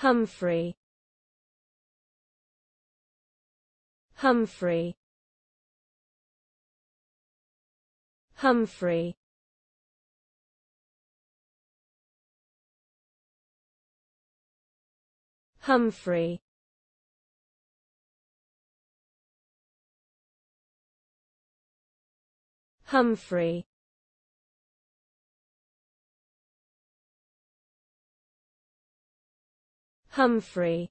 Humphrey. Humphrey. Humphrey. Humphrey. Humphrey Humphrey